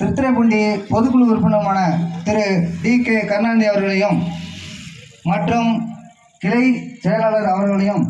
திருத்துறைப்பூண்டி பொதுக்குழு உறுப்பினருமான திரு D K Karunanidhi அவர்களையும் மற்றும் கிளை செயலாளர் அவர்களையும்